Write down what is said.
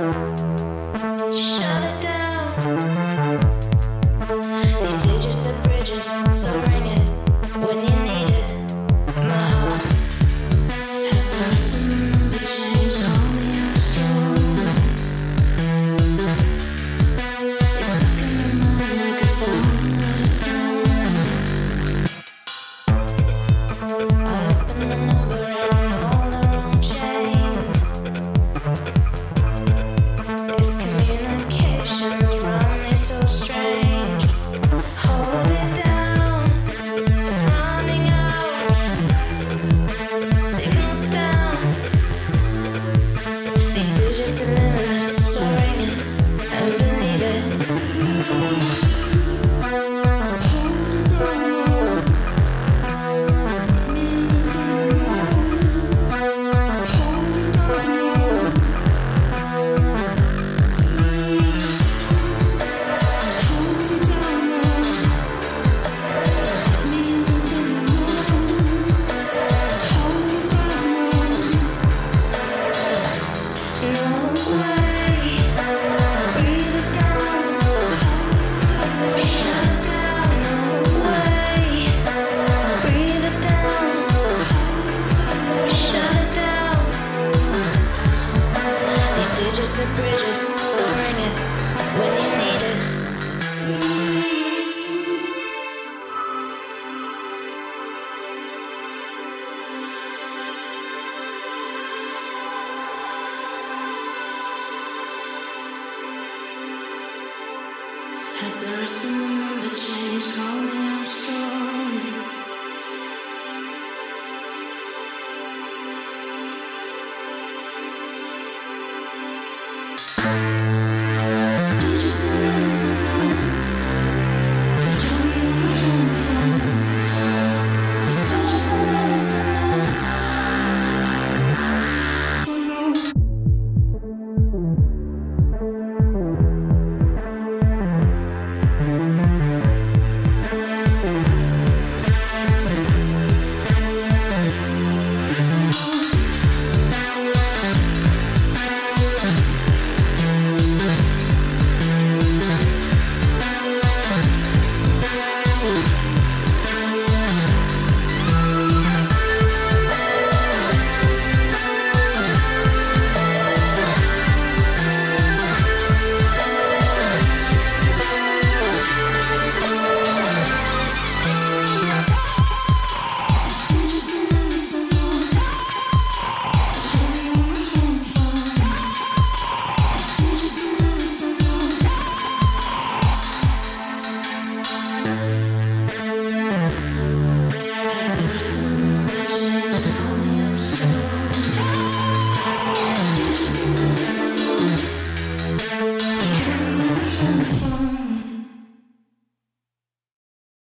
Bye. Has the rest of my number changed? Call me.